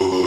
Uh.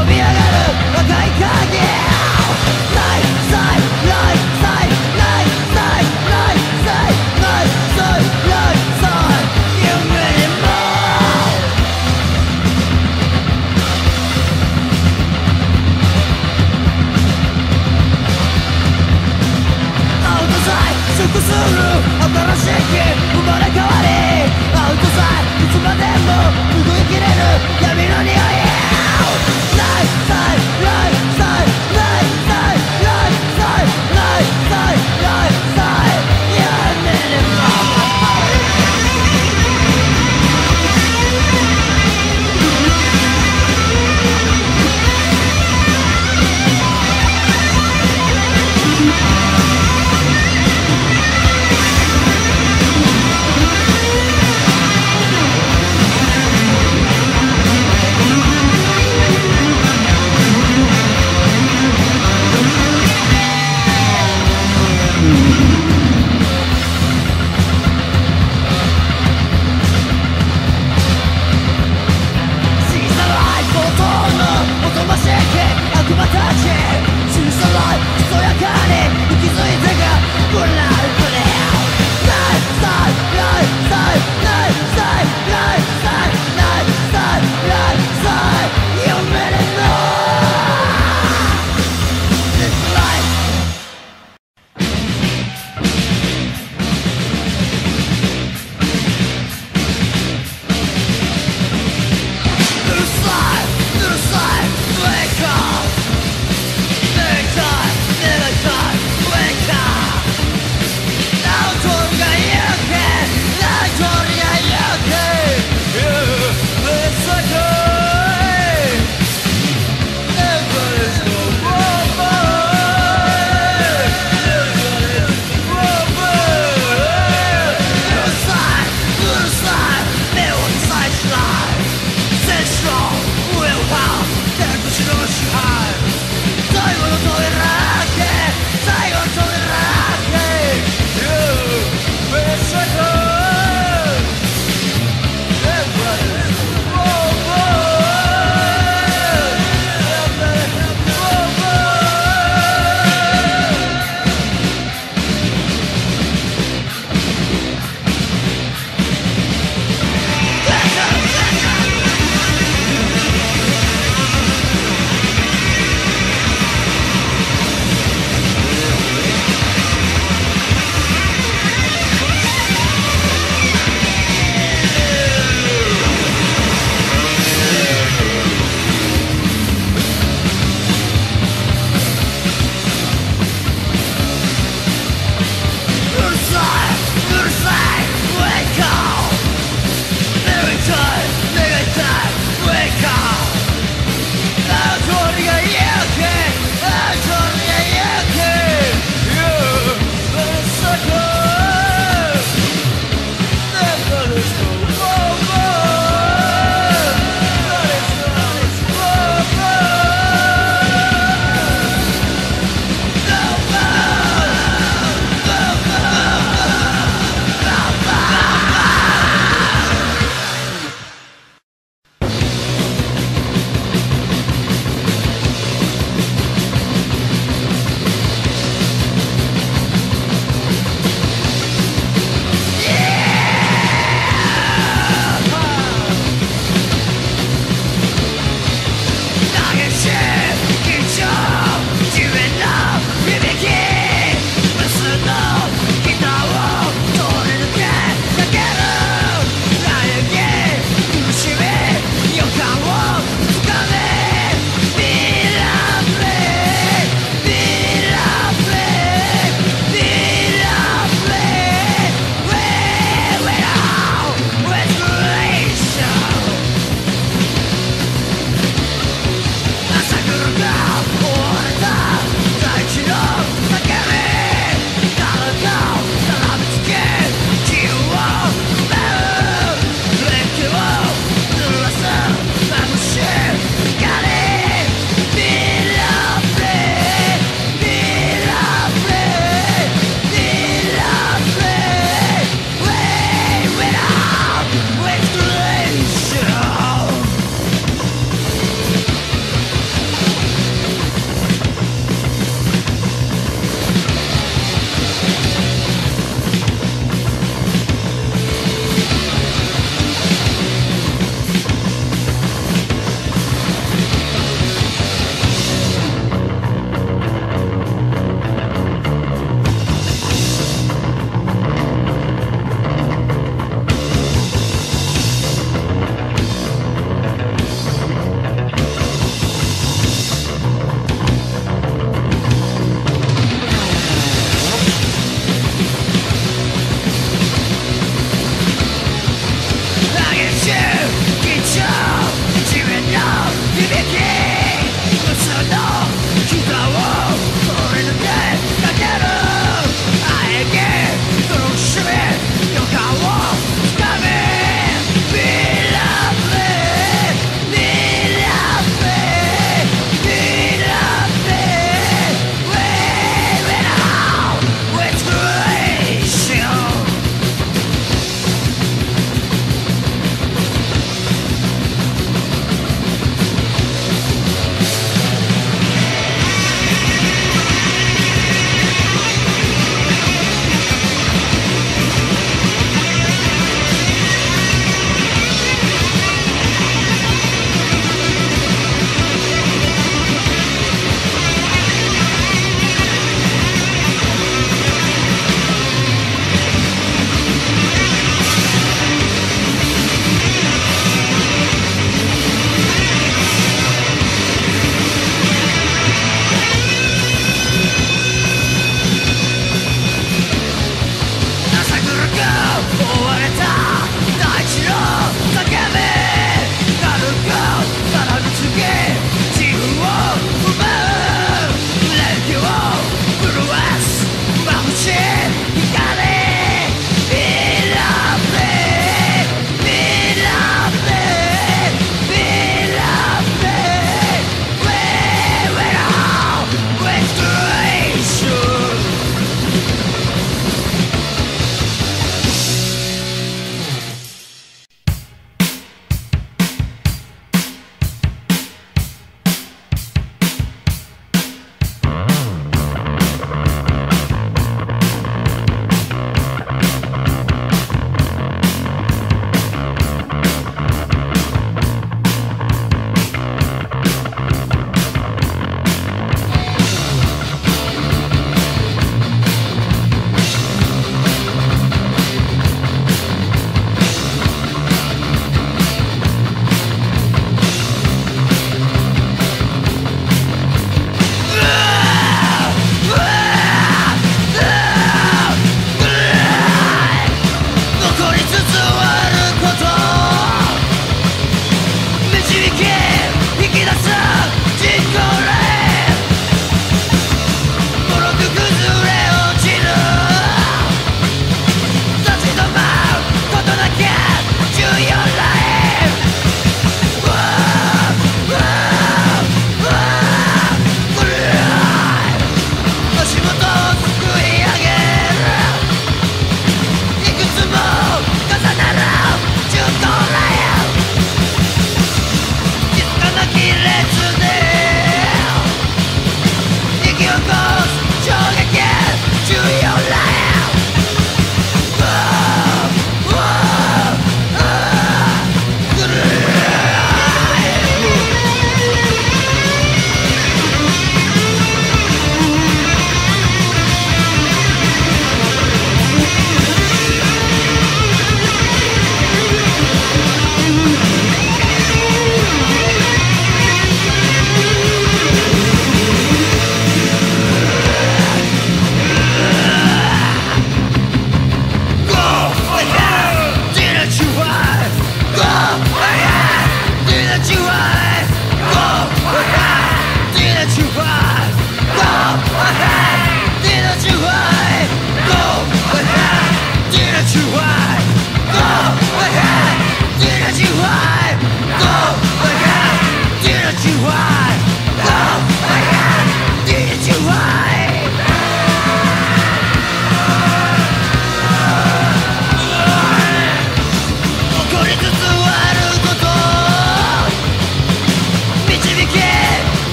gobierno